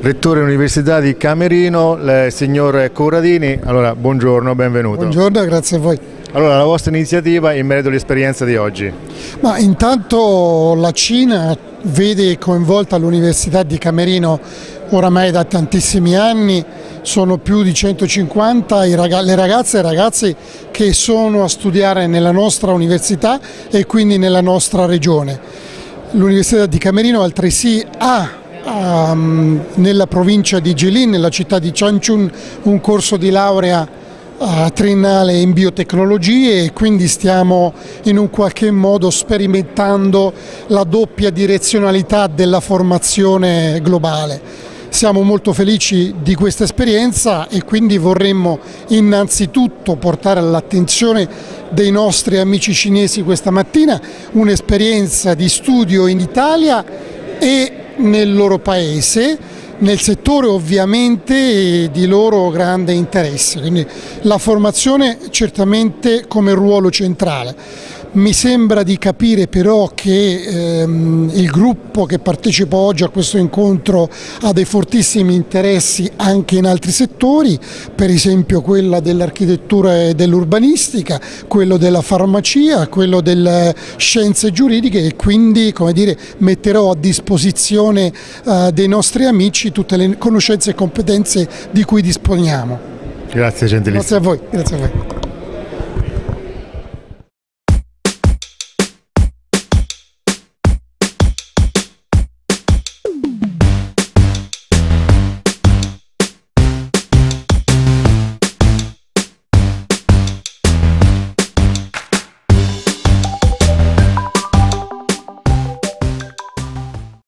Rettore dell'Università di Camerino, il signor Corradini. Allora, buongiorno, benvenuto. Buongiorno, grazie a voi. Allora, la vostra iniziativa in merito all'esperienza di oggi? Ma intanto la Cina vede coinvolta l'Università di Camerino oramai da tantissimi anni, sono più di 150 le ragazze e i ragazzi che sono a studiare nella nostra università e quindi nella nostra regione. L'Università di Camerino altresì ha um, nella provincia di Jilin, nella città di Changchun, un corso di laurea uh, triennale in biotecnologie e quindi stiamo in un qualche modo sperimentando la doppia direzionalità della formazione globale. Siamo molto felici di questa esperienza e quindi vorremmo innanzitutto portare all'attenzione dei nostri amici cinesi questa mattina un'esperienza di studio in Italia e nel loro paese, nel settore ovviamente di loro grande interesse, quindi la formazione certamente come ruolo centrale. Mi sembra di capire però che ehm, il gruppo che partecipa oggi a questo incontro ha dei fortissimi interessi anche in altri settori, per esempio quello dell'architettura e dell'urbanistica, quello della farmacia, quello delle scienze giuridiche e quindi come dire, metterò a disposizione eh, dei nostri amici tutte le conoscenze e competenze di cui disponiamo. Grazie gentilissimo. Grazie a voi. Grazie a voi.